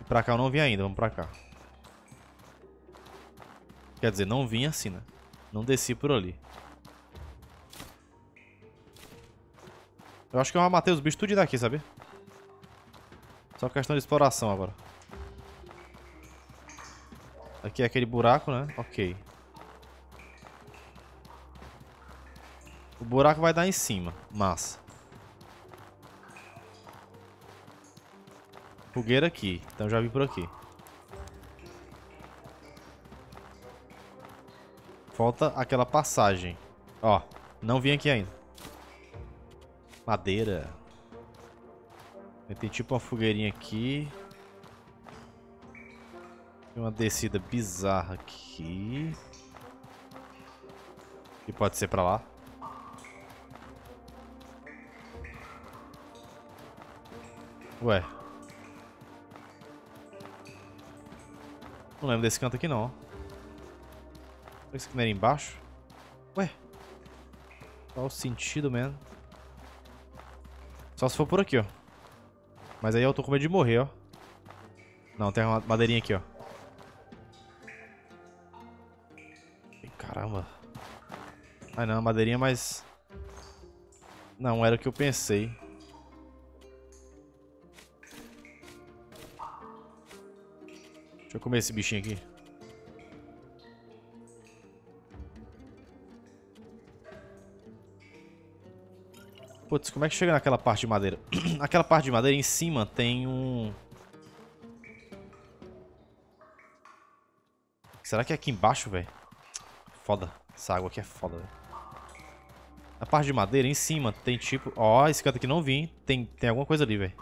Ir pra cá eu não vim ainda, vamos pra cá. Quer dizer, não vim assim, né? Não desci por ali. Eu acho que eu matei os bichos tudo daqui, sabe? Só questão de exploração agora. Aqui é aquele buraco, né? Ok. O buraco vai dar em cima. Massa. Fogueira aqui. Então já vi por aqui. Falta aquela passagem. Ó, não vim aqui ainda. Madeira. Tem tipo uma fogueirinha aqui. Tem uma descida bizarra aqui. E pode ser pra lá. Ué. Não lembro desse canto aqui não. Parece que não era embaixo. Ué. Qual o sentido mesmo? Só se for por aqui, ó. Mas aí eu tô com medo de morrer, ó. Não, tem uma madeirinha aqui, ó. Caramba. Ah, não, madeirinha, mas... Não, era o que eu pensei. Deixa eu comer esse bichinho aqui. Putz, como é que chega naquela parte de madeira? (clears throat) Aquela parte de madeira em cima tem um... Será que é aqui embaixo, velho? Foda. Essa água aqui é foda, velho. Na parte de madeira, em cima, tem tipo... Ó, oh, esse canto aqui não vi, Tem, tem alguma coisa ali, velho.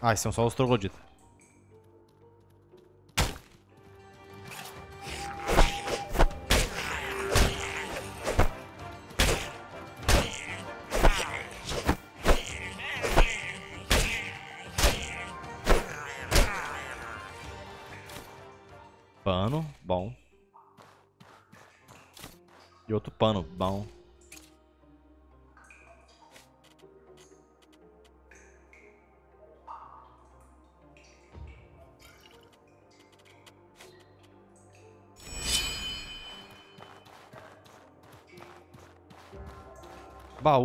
Ah, esses são só os trogloditas.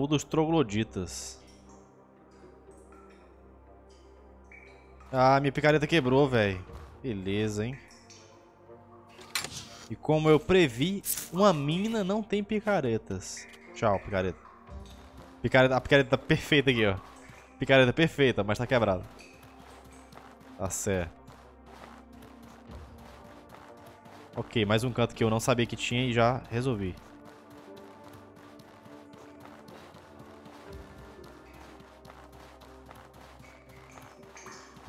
Dos trogloditas. Ah, minha picareta quebrou, velho. Beleza, hein. E como eu previ, uma mina não tem picaretas. Tchau, picareta. picareta a picareta tá perfeita aqui, ó. Picareta perfeita, mas tá quebrada. Tá certo. Ok, mais um canto que eu não sabia que tinha e já resolvi.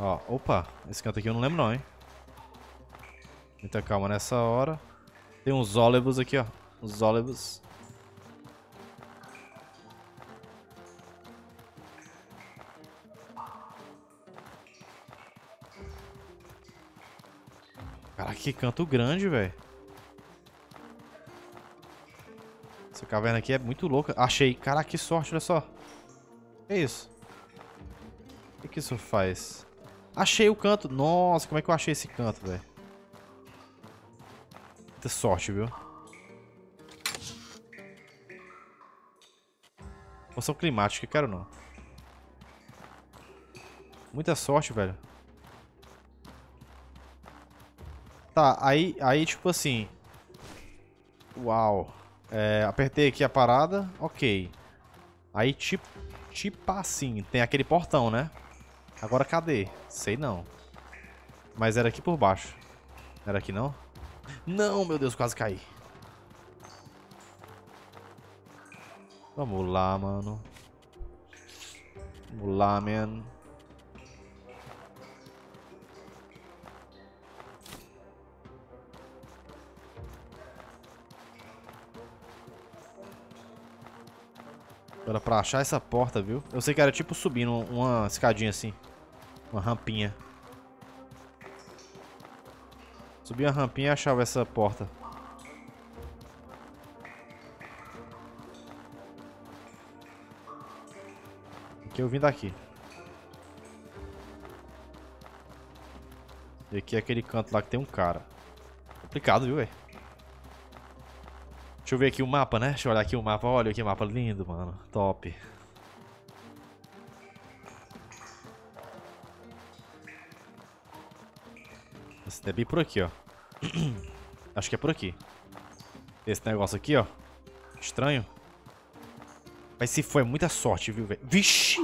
Ó, opa, esse canto aqui eu não lembro não, hein. Muita calma nessa hora. Tem uns ólebos aqui, ó. Uns ólebos. Caraca, que canto grande, velho. Essa caverna aqui é muito louca. Achei. Caraca, que sorte, olha só. Que isso? O que, que isso faz? Achei o canto. Nossa, como é que eu achei esse canto, velho? Muita sorte, viu? Poção climática, quero não. Muita sorte, velho. Tá, aí, aí tipo assim... Uau. É, apertei aqui a parada, ok. Aí tipo, tipo assim, tem aquele portão, né? Agora cadê? Sei não. Mas era aqui por baixo. Era aqui não? Não, meu Deus, quase caí. Vamos lá, mano. Vamos lá, man. Era pra achar essa porta, viu? Eu sei que era tipo subindo uma escadinha assim. Uma rampinha. Subia a rampinha e achava essa porta. Aqui eu vim daqui. E aqui é aquele canto lá que tem um cara. Complicado, viu, velho? Deixa eu ver aqui o mapa, né? Deixa eu olhar aqui o mapa. Olha que mapa lindo, mano. Top. Deve ir por aqui, ó. (clears throat) Acho que é por aqui. Esse negócio aqui, ó. Estranho. Mas se foi, é muita sorte, viu, velho? Vixe!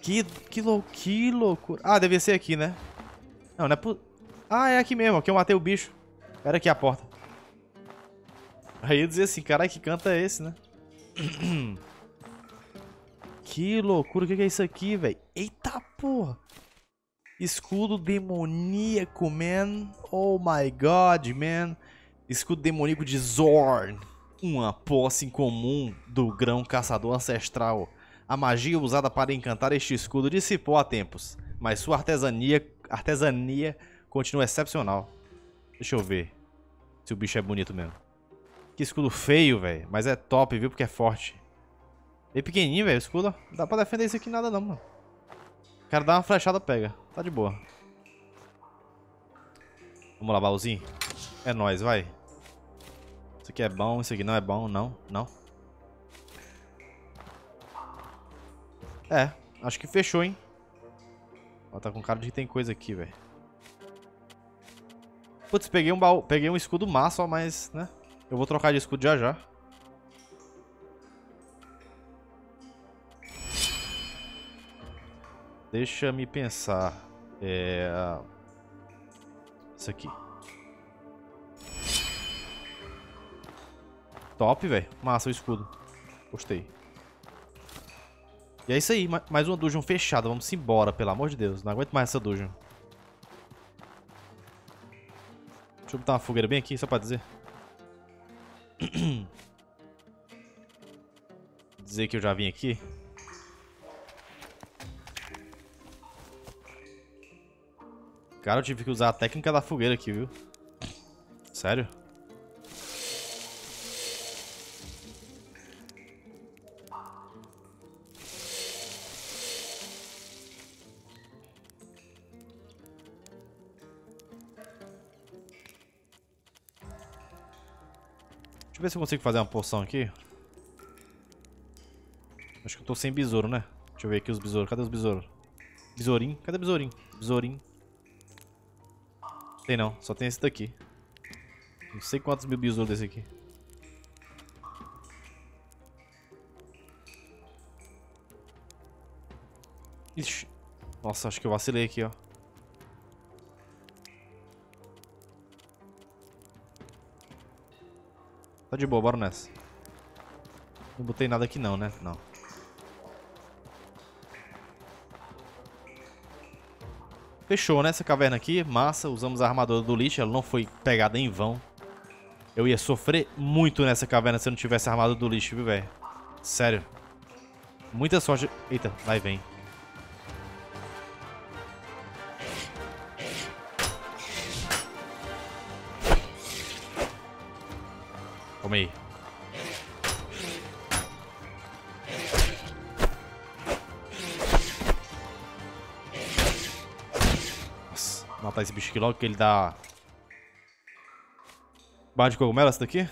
Que, que, lou que loucura. Ah, devia ser aqui, né? Não, não é por... Ah, é aqui mesmo, que eu matei o bicho. Era aqui a porta. Aí eu dizia assim, caralho, que canto é esse, né? (clears throat) que loucura, o que é isso aqui, velho? Eita porra! Escudo demoníaco, man. Oh my god, man. Escudo demoníaco de Zorn. Uma posse incomum do grão caçador ancestral. A magia usada para encantar este escudo dissipou há tempos, mas sua artesania, artesania continua excepcional. Deixa eu ver se o bicho é bonito mesmo. Que escudo feio, velho. Mas é top, viu? Porque é forte. É pequenininho, velho, escudo. Não dá pra defender isso aqui nada não, mano. O cara dá uma flechada, pega. Tá de boa. Vamos lá, baúzinho. É nóis, vai. Isso aqui é bom, isso aqui não é bom, não, não. É, acho que fechou, hein. Ó, tá com cara de que tem coisa aqui, velho. Putz, peguei um baú, peguei um escudo massa, ó, mas, né. Eu vou trocar de escudo já já. Deixa me pensar. É... Isso aqui. Top, velho. Massa o escudo. Gostei. E é isso aí. Mais uma dungeon fechada. Vamos embora, pelo amor de Deus. Não aguento mais essa dungeon. Deixa eu botar uma fogueira bem aqui, só pra dizer. (clears throat) dizer que eu já vim aqui. Cara, eu tive que usar a técnica da fogueira aqui, viu? Sério? Deixa eu ver se eu consigo fazer uma poção aqui. Acho que eu tô sem besouro, né? Deixa eu ver aqui os besouros. Cadê os besouros? Besourinho? Cadê besourinho? Besourinho. Tem não, só tem esse daqui. Não sei quantos mil besouros desse aqui. Ixi. Nossa, acho que eu vacilei aqui, ó. Tá de boa, bora nessa. Não botei nada aqui não, né? Não. Fechou, né? Essa caverna aqui, massa. Usamos a armadura do lixo, ela não foi pegada em vão. Eu ia sofrer muito nessa caverna se eu não tivesse a armadura do lixo, viu, velho? Sério. Muita sorte. Eita, vai vem. Aqui logo, que ele dá... Barra de cogumelo essa daqui?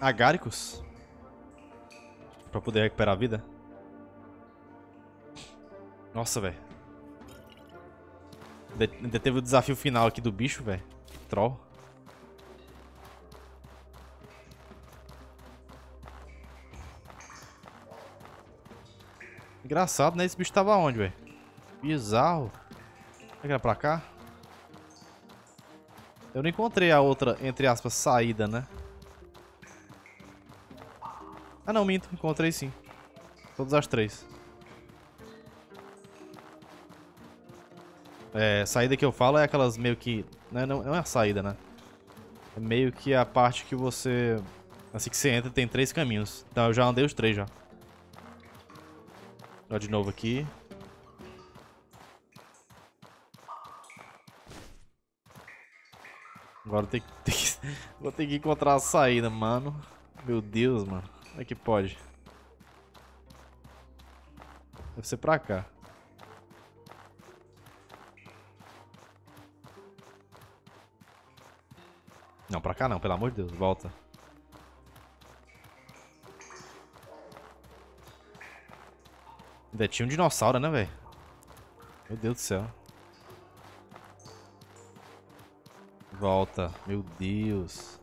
Agáricos. Pra poder recuperar a vida. Nossa, velho. Ainda teve o desafio final aqui do bicho, velho. Troll. Engraçado, né? Esse bicho tava onde, velho? Bizarro. Será que era pra cá? Eu não encontrei a outra, entre aspas, saída, né? Ah não, minto. Encontrei sim. Todas as três. É, saída que eu falo é aquelas meio que... Né, não, não é a saída, né? É meio que a parte que você... Assim que você entra tem três caminhos. Então eu já andei os três já. Ó, de novo aqui. Agora tem que, (laughs) tem que, vou ter que encontrar a saída, mano. Meu Deus, mano. Como é que pode? Deve ser pra cá. Não, pra cá não, pelo amor de Deus. Volta. Ainda tinha um dinossauro, né, velho? Meu Deus do céu. Volta. Meu Deus.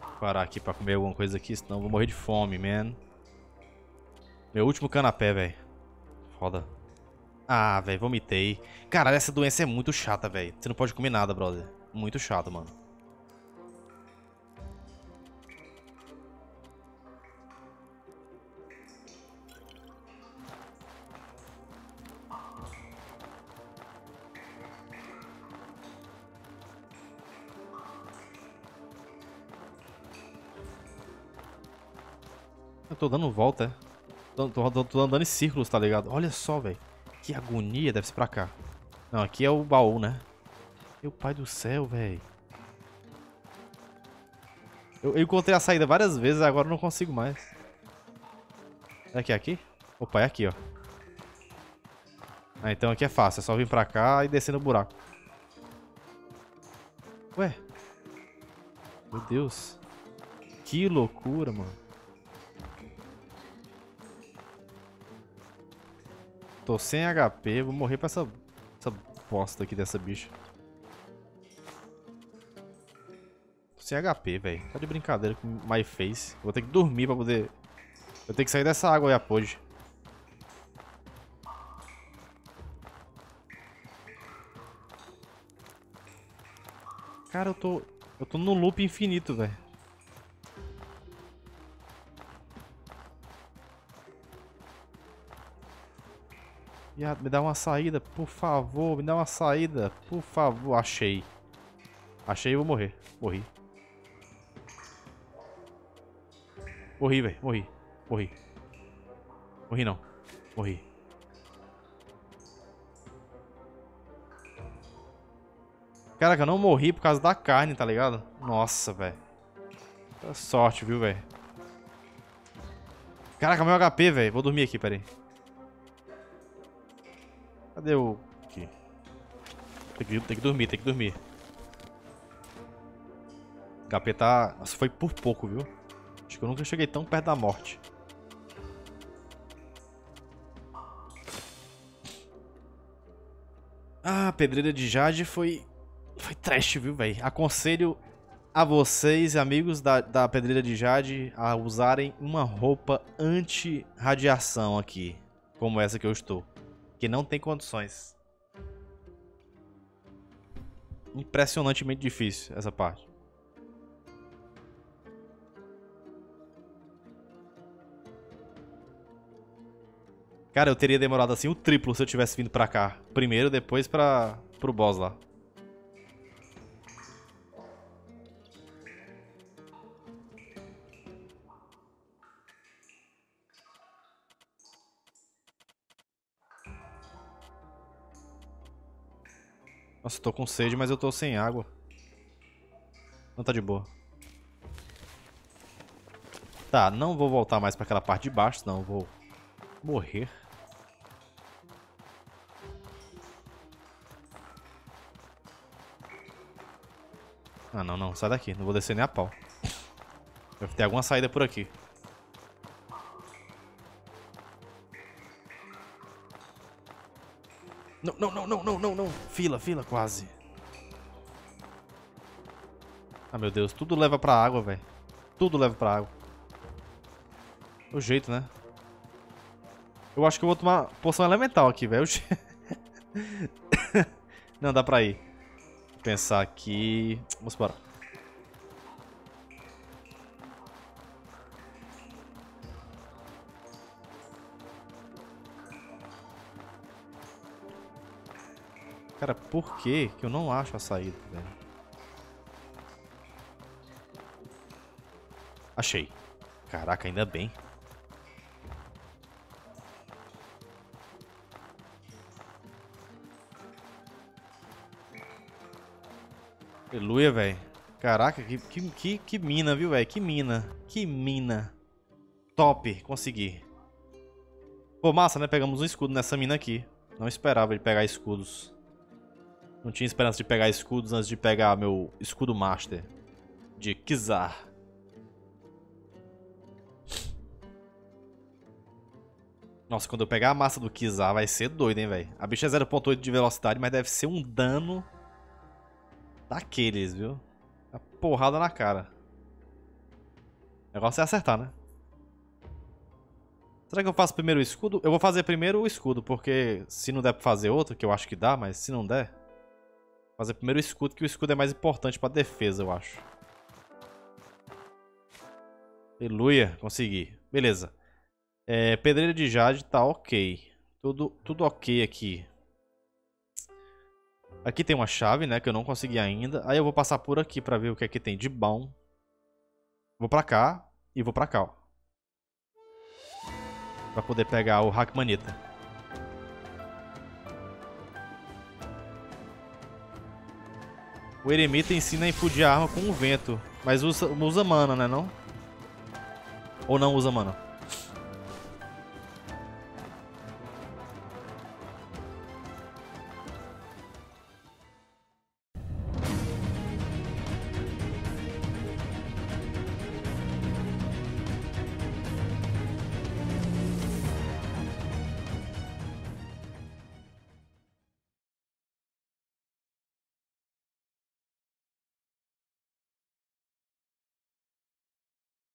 Vou parar aqui pra comer alguma coisa aqui, senão eu vou morrer de fome, man. Meu último canapé, velho. Foda. Ah, velho, vomitei. Caralho, essa doença é muito chata, velho. Você não pode comer nada, brother. Muito chato, mano. Eu tô dando volta, é? Tô, tô, tô, andando em círculos, tá ligado? Olha só, velho. Que agonia, deve ser pra cá. Não, aqui é o baú, né? Meu pai do céu, velho. Eu, eu, encontrei a saída várias vezes, agora não consigo mais. Será que é aqui? Opa, é aqui, ó. Ah, então aqui é fácil. É só vir pra cá e descer no buraco. Ué? Meu Deus. Que loucura, mano. Tô sem HP, vou morrer pra essa, essa bosta aqui dessa bicha. Tô sem HP, velho. Tá de brincadeira com my face. Vou ter que dormir pra poder... Vou ter que sair dessa água aí, após. Cara, eu tô... Eu tô no loop infinito, velho. Me dá uma saída, por favor, me dá uma saída, por favor. Achei. Achei e vou morrer. Morri. Morri, velho. Morri. Morri. Morri não. Morri. Caraca, eu não morri por causa da carne, tá ligado? Nossa, velho. Sorte, viu, velho? Caraca, meu HP, velho. Vou dormir aqui, peraí. Cadê o... Aqui. Tem que, tem que dormir, tem que dormir. HP tá... Nossa, foi por pouco, viu? Acho que eu nunca cheguei tão perto da morte. Ah, pedreira de Jade foi... Foi trash, viu, velho? Aconselho a vocês, amigos da, da Pedreira de Jade, a usarem uma roupa anti-radiação aqui. Como essa que eu estou que não tem condições. Impressionantemente difícil essa parte. Cara, eu teria demorado assim o triplo se eu tivesse vindo pra cá. Primeiro, depois pra, pro boss lá. Nossa, tô com sede, mas eu tô sem água. Não tá de boa. Tá, não vou voltar mais pra aquela parte de baixo, senão eu vou morrer. Ah, não, não. Sai daqui. Não vou descer nem a pau. Deve ter alguma saída por aqui. Não, não, não, não, não, não, não. Fila, fila, quase. Ah, meu Deus. Tudo leva pra água, velho. Tudo leva pra água. O jeito, né? Eu acho que eu vou tomar poção elemental aqui, velho. (laughs) não, dá pra ir. Vou pensar aqui. Vamos embora. Cara, por que que eu não acho a saída, velho? Achei. Caraca, ainda bem. Aleluia, velho. Caraca, que, que, que, mina, viu, velho? Que mina. Que mina. Top, consegui. Pô, massa, né? Pegamos um escudo nessa mina aqui. Não esperava ele pegar escudos. Não tinha esperança de pegar escudos antes de pegar meu escudo master de Kizar. Nossa, quando eu pegar a massa do Kizar vai ser doido, hein, velho. A bicha é 0.8 de velocidade, mas deve ser um dano daqueles, viu? A porrada na cara. O negócio é acertar, né? Será que eu faço primeiro o escudo? Eu vou fazer primeiro o escudo, porque se não der pra fazer outro, que eu acho que dá, mas se não der... Fazer primeiro o escudo, que o escudo é mais importante pra defesa, eu acho. Aleluia, consegui. Beleza. É, pedreira de jade tá ok. Tudo, tudo ok aqui. Aqui tem uma chave, né, que eu não consegui ainda. Aí eu vou passar por aqui pra ver o que aqui é tem de bom. Vou pra cá e vou pra cá, ó. Pra poder pegar o Hackmanita. O eremita ensina a impudir a arma com o vento. Mas usa, usa mana, né não? Ou não usa mana?